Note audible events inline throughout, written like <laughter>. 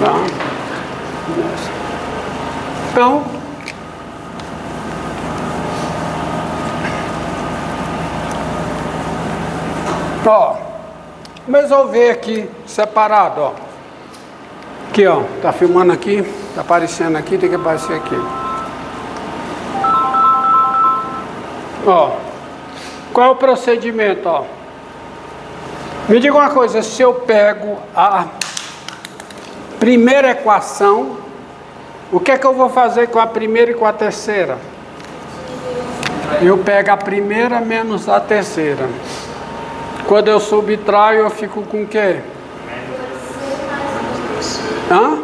Tá? Então, ó, resolver aqui separado, ó. Aqui, ó, tá filmando aqui, tá aparecendo aqui, tem que aparecer aqui. Ó, qual é o procedimento, ó? Me diga uma coisa, se eu pego a primeira equação, o que é que eu vou fazer com a primeira e com a terceira? Eu pego a primeira menos a terceira. Quando eu subtraio, eu fico com o quê? Hã?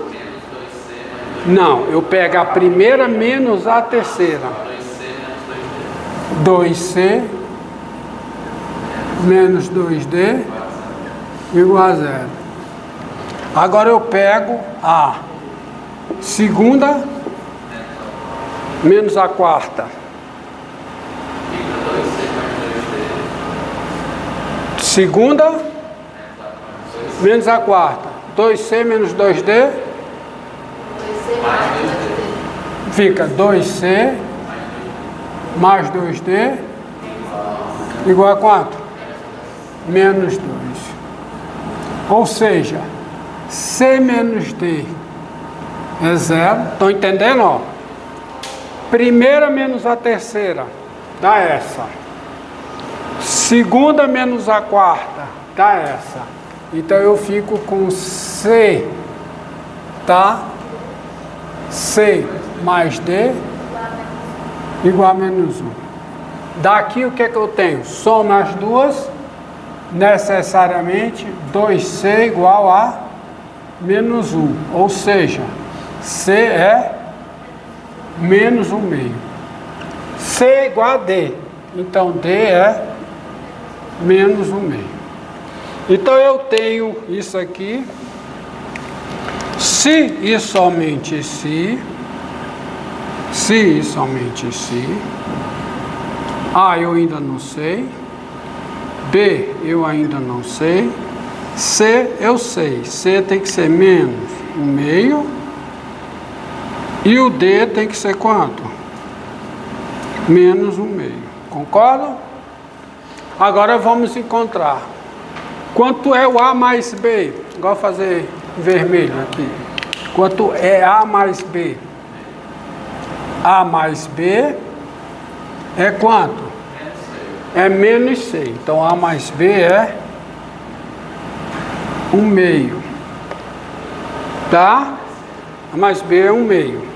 Não, eu pego a primeira menos a terceira. 2C menos 2D igual a zero. Agora eu pego a segunda menos a quarta. Segunda menos a quarta. 2C menos 2D. Fica 2C mais 2D igual a quanto? Menos 2. Ou seja, C menos D é zero. Estão entendendo? Ó? Primeira menos a terceira dá essa. Segunda menos a quarta dá essa. Então eu fico com C, tá? C mais D igual a menos 1. Daqui o que é que eu tenho? Soma as duas, necessariamente 2C igual a menos 1. Ou seja, C é menos 1 meio. C é igual a D. Então D é menos 1 meio. Então eu tenho isso aqui. Se e somente se, se e somente se, A eu ainda não sei, B eu ainda não sei, C eu sei, C tem que ser menos 1 meio, e o D tem que ser quanto? Menos 1 meio, concordam? Agora vamos encontrar Quanto é o A mais B? Igual fazer vermelho aqui. Quanto é A mais B? A mais B é quanto? É menos C. Então A mais B é um meio. Tá? A mais B é um meio.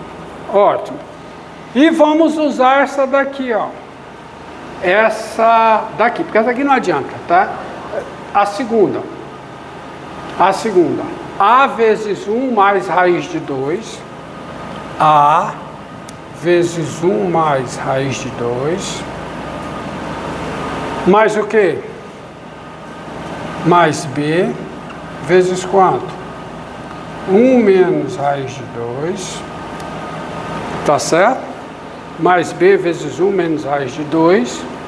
Ótimo. E vamos usar essa daqui, ó. Essa daqui, porque essa aqui não adianta, tá? a segunda. A segunda. A vezes 1 mais raiz de 2. A vezes 1 mais raiz de 2. Mais o que? Mais B vezes quanto? 1 menos raiz de 2. Tá certo? Mais B vezes 1 menos raiz de 2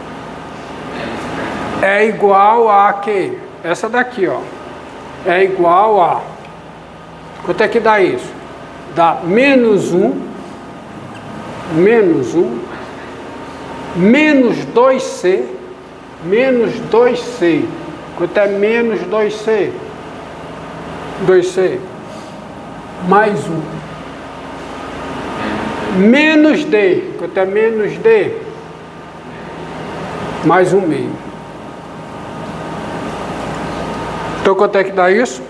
é igual a que? Essa daqui, ó. É igual a. Quanto é que dá isso? Dá menos 1, menos 1, menos 2C, menos 2C. Quanto é menos 2C? 2C. Mais 1. Menos D. Quanto é menos D? Mais 1 meio. Então quanto é que dá isso?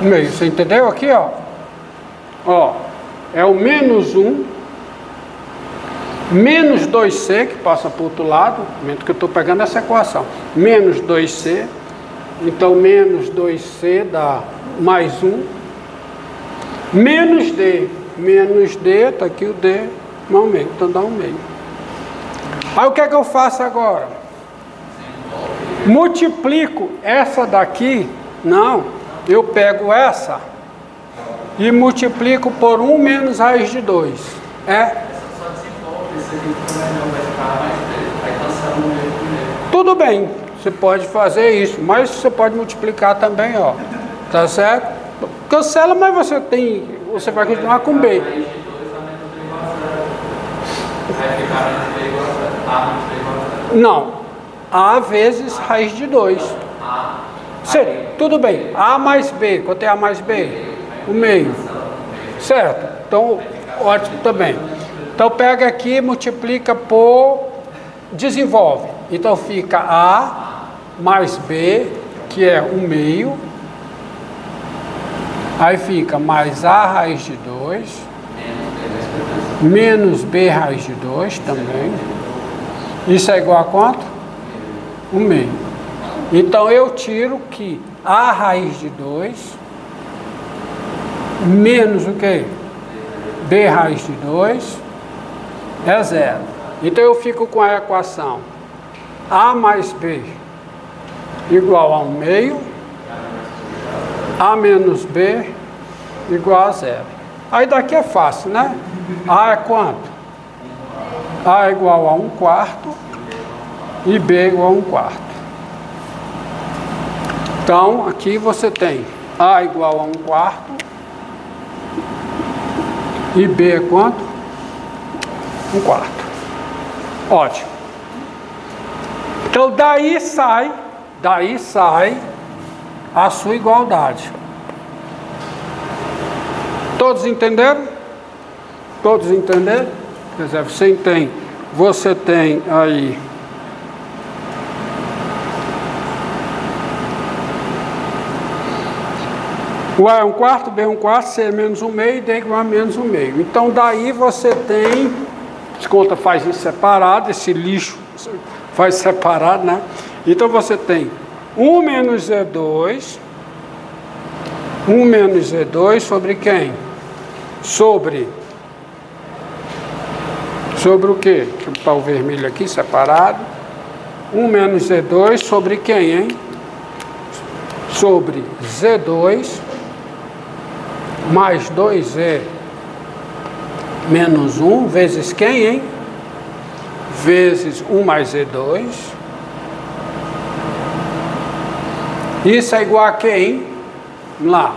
Meio. Você entendeu aqui, ó? Ó, é o menos 1, menos 2C, que passa para o outro lado, momento que eu estou pegando essa equação. Menos 2C, então menos 2C dá mais 1. Menos D, menos D, está aqui o D, mais meio, então dá um meio. Aí o que é que eu faço agora? Multiplico essa daqui, não, eu pego essa e multiplico por 1 menos raiz de 2. É? Tudo bem, você pode fazer isso, mas você pode multiplicar também, ó. Tá certo? Cancela, mas você tem. Você vai continuar com B. Não. A vezes raiz de 2. Seria, tudo bem. A mais B. Quanto é A mais B? O meio. Certo? Então, ótimo também. Então pega aqui, multiplica por. Desenvolve. Então fica A mais B, que é o meio. Aí fica mais A raiz de 2 menos B raiz de 2 também. Isso é igual a quanto? 1 meio. Então eu tiro que A raiz de 2 menos o que? B raiz de 2 é zero. Então eu fico com a equação A mais B igual a 1 meio, A menos B igual a zero. Aí daqui é fácil, né? A é quanto? A é igual a 1 quarto e B é igual a 1 quarto. Então, aqui você tem A igual a 1 quarto e B é quanto? 1 quarto. Ótimo. Então, daí sai, daí sai a sua igualdade. Todos entenderam? Todos entenderam? Quer dizer, você tem, você tem aí O A é um quarto, B é um quarto, C é menos um meio, D é igual a menos um meio. Então daí você tem, as contas faz em separado, esse lixo faz separado, né? Então você tem 1 menos Z2, 1 menos Z2 sobre quem? Sobre Sobre o quê? Deixa eu botar o vermelho aqui separado. 1 menos Z2 sobre quem, hein? Sobre Z2 mais 2Z menos 1 vezes quem, hein? Vezes 1 mais Z2. Isso é igual a quem? Vamos lá.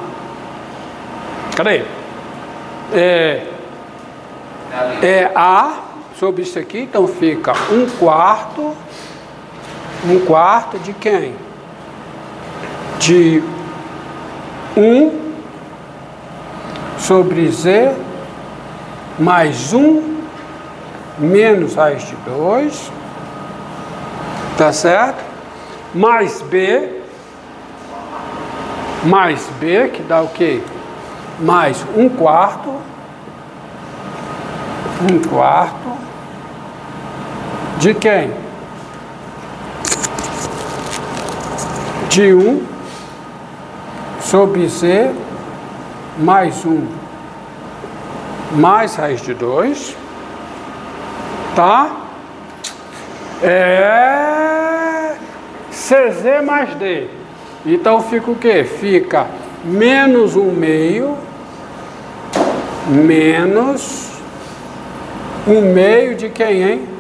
Cadê? É, é A sobre isso aqui, então fica um quarto, um quarto de quem? De 1 sobre Z mais 1 menos raiz de 2, tá certo? Mais B, mais B, que dá o quê? Mais 1 quarto, 1 quarto, de quem? De 1 um sobre Z mais 1 um, mais raiz de 2, tá? É CZ mais D. Então fica o que? Fica menos 1 um meio, menos 1 meio de quem, hein?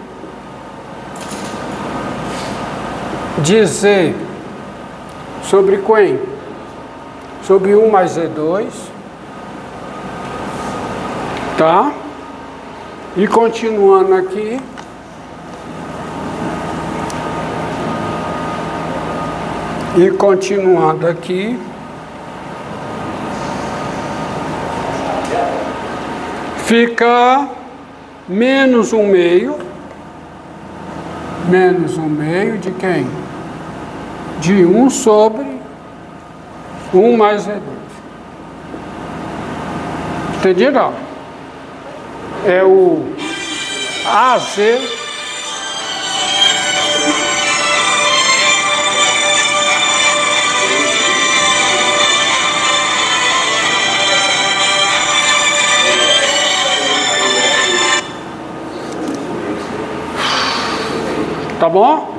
dizer sobre quem? Sobre 1 mais Z2. Tá? E continuando aqui. E continuando aqui. Fica menos um meio. Menos um meio de quem? de 1 sobre 1 mais E2. Entenderam? É o AZ Tá bom?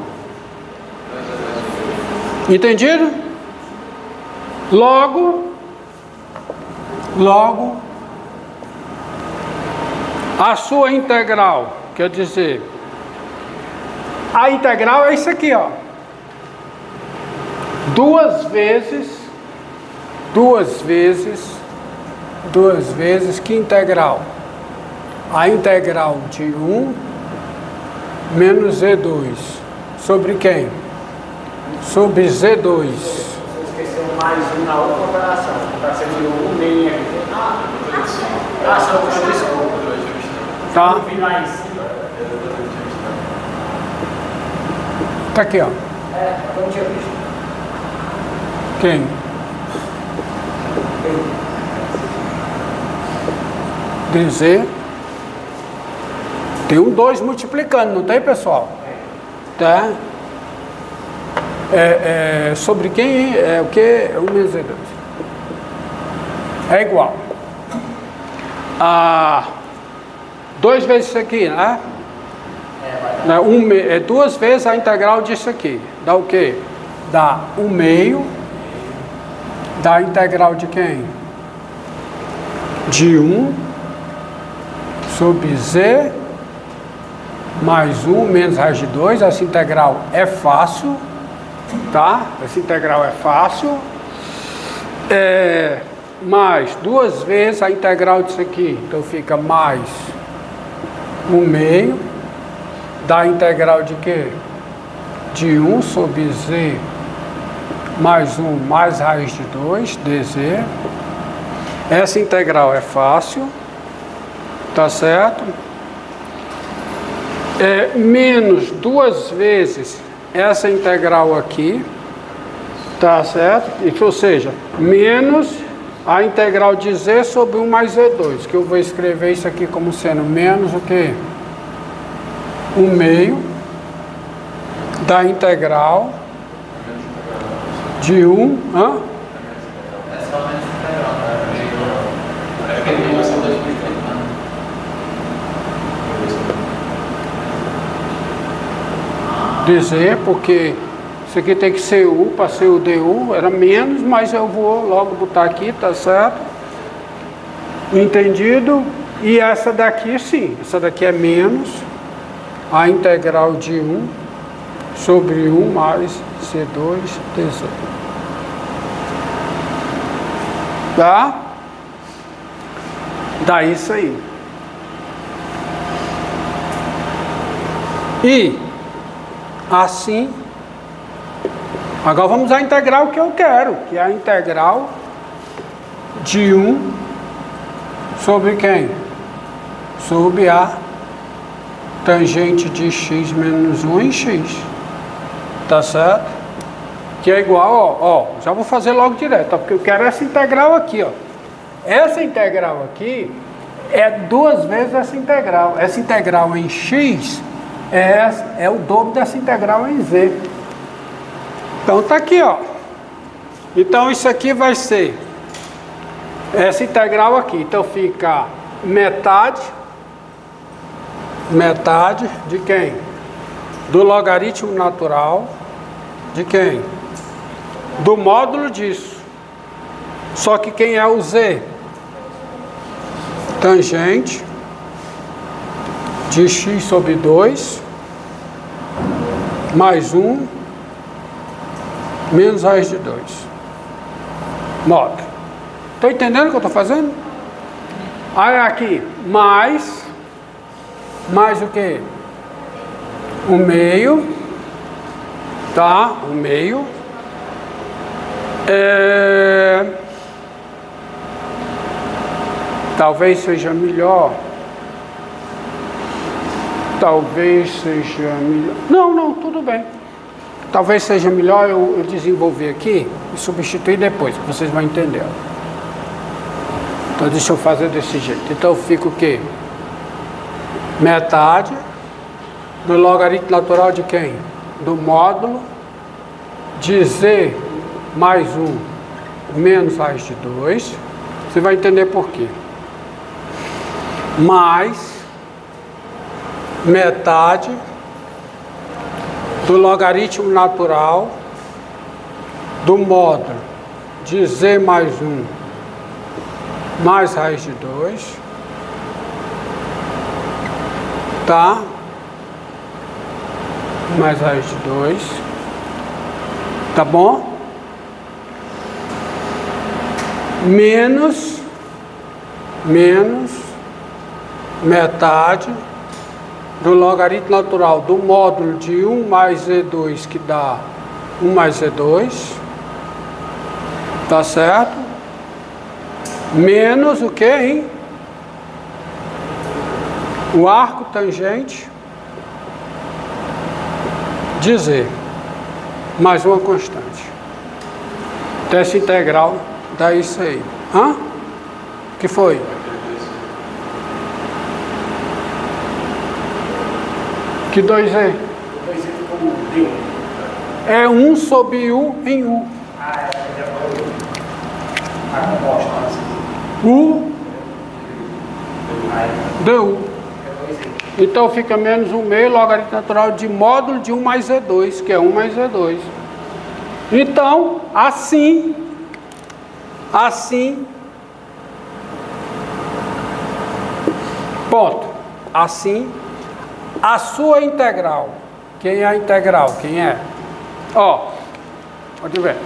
Entendido? Logo, logo, a sua integral, quer dizer, a integral é isso aqui, ó. Duas vezes duas vezes, duas vezes que integral? A integral de 1 menos Z2 sobre quem? Sobre Z2. Você esqueceu mais um na outra operação. Operação de 1 nem é. Ah, só desculpa. Tá? Tá aqui, ó. É, eu não tinha visto. Quem? DZ. Tem um 2 multiplicando, não tem, pessoal? Tá? É, é, sobre quem é o que? É 1 menos Z2. É igual. A 2 vezes isso aqui, né? Né, um, é duas vezes a integral disso aqui. Dá o quê? Dá um meio da integral de quem? De 1 sobre z mais 1 menos raiz de 2. Essa integral é fácil, tá? Essa integral é fácil. É, mais duas vezes a integral disso aqui. Então fica mais 1 meio da integral de quê? De 1 sobre z mais 1 mais raiz de 2, dz. Essa integral é fácil, tá certo? É, menos duas vezes essa integral aqui, tá certo? Ou seja, menos a integral de z sobre 1 mais z2, que eu vou escrever isso aqui como sendo menos o quê? o meio da integral de 1 hã? Dizer, porque isso aqui tem que ser U para ser o DU, era menos, mas eu vou logo botar aqui, tá certo? Entendido? E essa daqui sim, essa daqui é menos a integral de 1 sobre 1 mais C2 dz. Tá? Dá isso aí. E assim, agora vamos à integral que eu quero, que é a integral de 1 sobre quem? Sobre a tangente de x menos 1 em x. Tá certo? Que é igual, ó, ó, já vou fazer logo direto, porque eu quero essa integral aqui, ó. Essa integral aqui é duas vezes essa integral. Essa integral em x é, é o dobro dessa integral em z. Então tá aqui, ó. Então isso aqui vai ser essa integral aqui. Então fica metade metade de quem? Do logaritmo natural de quem? Do módulo disso. Só que quem é o z? Tangente de x sobre 2 mais 1 menos raiz de 2. Módulo. Estou entendendo o que eu estou fazendo? Aí aqui, mais mais o que? O meio, tá? O meio. É... Talvez seja melhor. Talvez seja melhor. Não, não, tudo bem. Talvez seja melhor eu, eu desenvolver aqui e substituir depois, que vocês vão entender. Então deixa eu fazer desse jeito. Então fica o quê? metade do logaritmo natural de quem? Do módulo de z mais 1 menos raiz de 2. Você vai entender por quê. Mais metade do logaritmo natural do módulo de z mais 1 mais raiz de 2 tá? Mais raiz de 2. Tá bom? menos, menos metade do logaritmo natural do módulo de 1 mais Z2, que dá 1 mais Z2, tá certo? Menos o que, hein? O arco tangente de Z, mais uma constante. Teste integral dá isso aí. Hã? que foi? Que 2E? É 1 um sobre U em U. Ah, é. U du. Então fica menos 1 meio logaritmo natural de módulo de 1 mais Z2, que é 1 mais Z2. Então, assim, assim, ponto. Assim, a sua integral. Quem é a integral? Quem é? Ó, pode ver.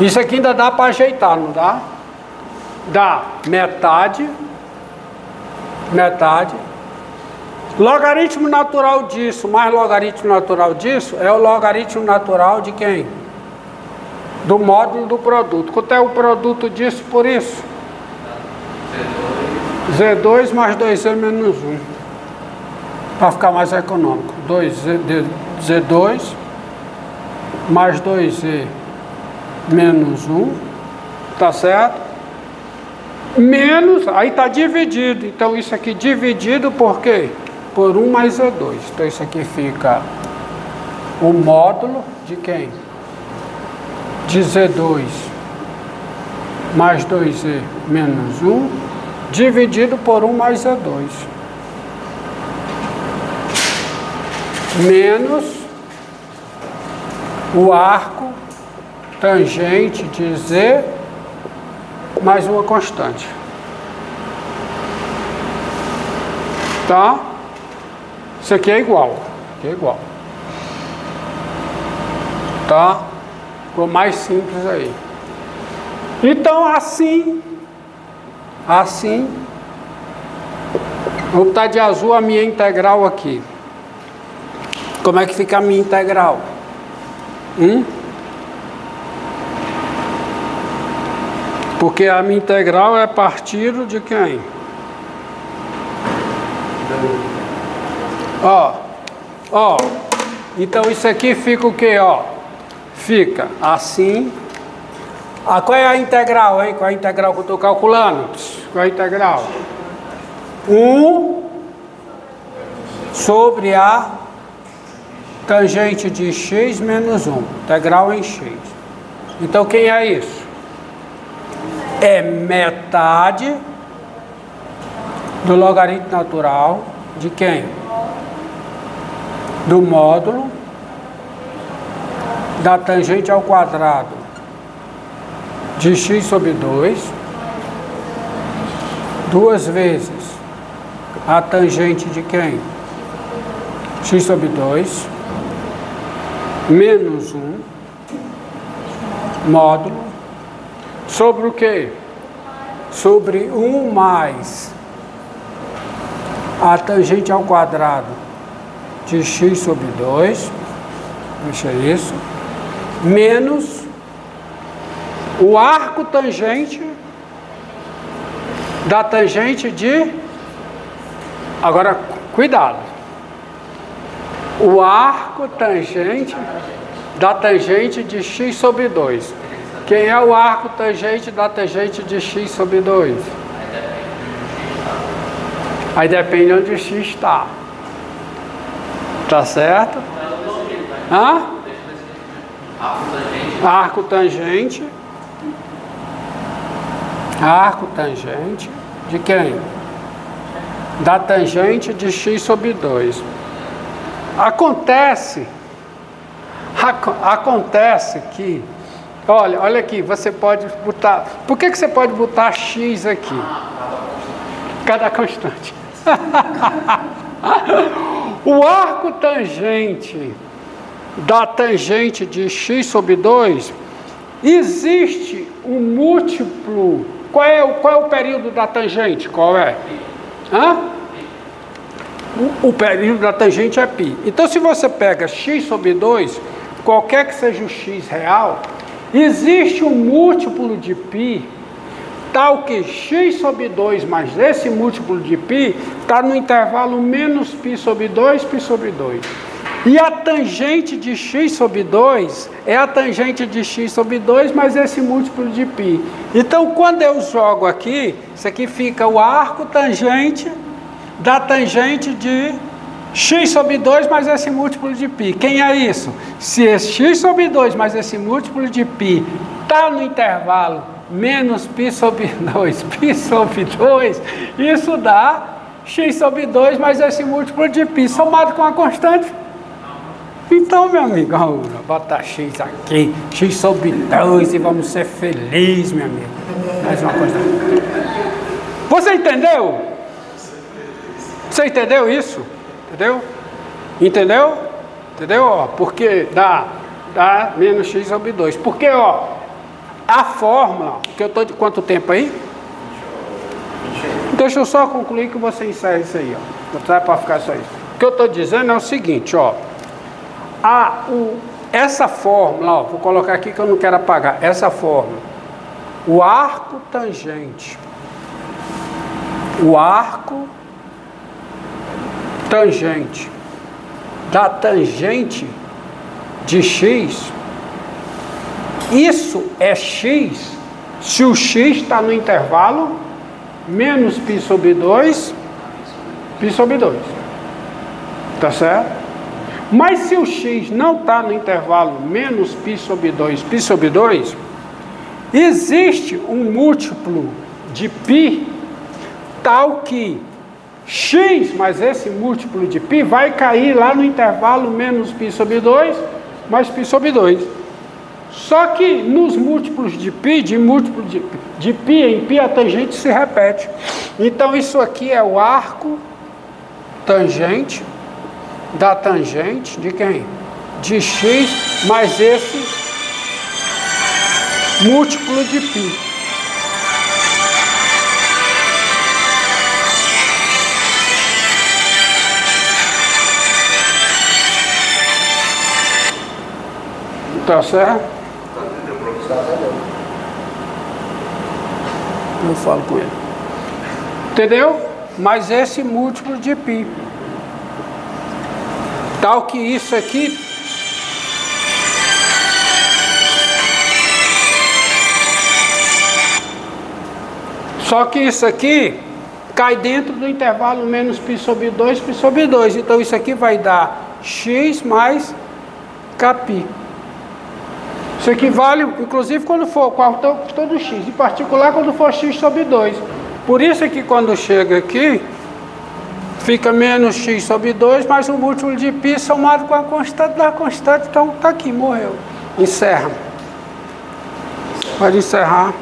Isso aqui ainda dá para ajeitar, não dá? Dá metade, metade. Logaritmo natural disso, mais logaritmo natural disso, é o logaritmo natural de quem? Do módulo do produto. Quanto é o produto disso por isso? Z2 mais 2Z menos 1 para ficar mais econômico. 2Z, Z2 mais 2Z menos 1, tá certo? Menos, aí está dividido. Então isso aqui dividido por quê? Por 1 mais Z2. Então isso aqui fica o módulo de quem? De Z2 mais 2Z menos 1, dividido por 1 mais Z2. Menos o arco tangente de Z mais uma constante. Tá? Isso aqui é igual. Aqui é igual. Tá? Ficou mais simples aí. Então, assim, assim, vou botar de azul a minha integral aqui. Como é que fica a minha integral? Hum? Porque a minha integral é partido de quem? Ó, ó. Então isso aqui fica o que, ó? Fica assim. Ah, qual é a integral, hein? Qual é a integral que eu estou calculando? Qual é a integral? 1 sobre a tangente de x menos 1, integral em x. Então, quem é isso? É metade do logaritmo natural de quem? Do módulo da tangente ao quadrado de x sobre 2, duas vezes a tangente de quem? x sobre 2 menos 1 módulo sobre o que? Sobre 1 mais a tangente ao quadrado de x sobre 2, deixa isso, menos o arco tangente da tangente de. Agora, cuidado o arco tangente da tangente de x sobre 2. Quem é o arco tangente da tangente de x sobre 2? Aí depende onde x está. Tá certo? Hã? Arco tangente. Arco tangente de quem? Da tangente de x sobre 2. Acontece, acontece que, olha, olha aqui, você pode botar, por que, que você pode botar X aqui? Cada constante. <laughs> o arco tangente da tangente de x sobre 2 existe um múltiplo. Qual é, o, qual é o período da tangente? Qual é? Hã? O, o período da tangente é π. Então, se você pega x sobre 2, qualquer que seja o x real, existe um múltiplo de π tal que x sobre 2 mais esse múltiplo de π está no intervalo menos π sobre 2, π sobre 2. E a tangente de x sobre 2 é a tangente de x sobre 2 mais esse múltiplo de π. Então, quando eu jogo aqui, isso aqui fica o arco tangente da tangente de x sobre 2 mais esse múltiplo de π. Quem é isso? Se esse x sobre 2 mais esse múltiplo de π está no intervalo menos π sobre <laughs> 2, π sobre 2, isso dá x sobre 2 mais esse múltiplo de π, somado com a constante então, meu amigo, bota X aqui, X sobre 2 e vamos ser felizes, meu amigo. Mais uma coisa. Você entendeu? Você entendeu isso? Entendeu? Entendeu? Entendeu? Ó, porque dá, dá menos X sobre 2. Porque, ó, a fórmula, que eu estou de quanto tempo aí? Deixa eu só concluir que você encerra isso aí, ó. Não para ficar só isso. O que eu estou dizendo é o seguinte, ó a, o, essa fórmula, ó, vou colocar aqui que eu não quero apagar, essa fórmula, o arco tangente, o arco tangente da tangente de x, isso é x se o x está no intervalo menos π sobre 2, π sobre 2. Tá certo? Mas se o x não está no intervalo menos π sobre 2, π sobre 2, existe um múltiplo de π tal que x mais esse múltiplo de π vai cair lá no intervalo menos π sobre 2 mais π sobre 2. Só que nos múltiplos de π, de múltiplo de, de π em π, a tangente se repete. Então isso aqui é o arco tangente da tangente de quem? De x mais esse múltiplo de π. Tá certo? Eu falo com ele. Entendeu? Mas esse múltiplo de π. Tal que isso aqui Só que isso aqui cai dentro do intervalo menos π sobre 2, π sobre 2. Então isso aqui vai dar x mais kπ. Isso aqui vale, inclusive, quando for todo x, em particular quando for x sobre 2. Por isso é que quando chega aqui, fica menos x sobre 2, mais um múltiplo de π somado com a constante da constante, então está aqui, morreu. Encerra. Pode encerrar.